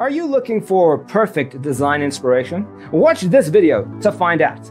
Are you looking for perfect design inspiration? Watch this video to find out.